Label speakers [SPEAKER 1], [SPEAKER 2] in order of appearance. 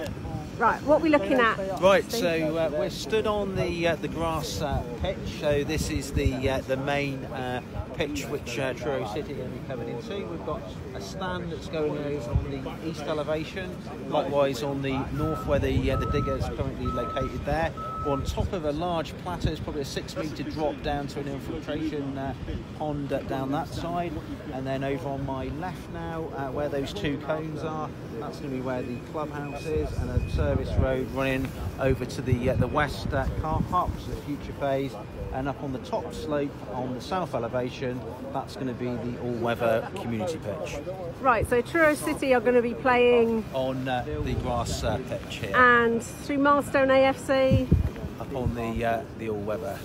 [SPEAKER 1] Yeah. Right, what are we looking at?
[SPEAKER 2] Right, so uh, we're stood on the uh, the grass uh, pitch. So this is the uh, the main uh, pitch which uh, Truro City are going to be coming into. We've got a stand that's going over on the east elevation, likewise on the north where the uh, the digger is currently located there. On top of a large plateau, it's probably a six metre drop down to an infiltration pond down that side. And then over on my left now, where those two cones are, that's going to be where the clubhouse is, and a service road running over to the uh, the west uh, car park, which is the future phase. And up on the top slope on the south elevation, that's going to be the all-weather community pitch
[SPEAKER 1] Right, so Truro City are going to be playing
[SPEAKER 2] on uh, the grass uh, pitch here,
[SPEAKER 1] and Threemilestone AFC.
[SPEAKER 2] up on the uh, the all-weather.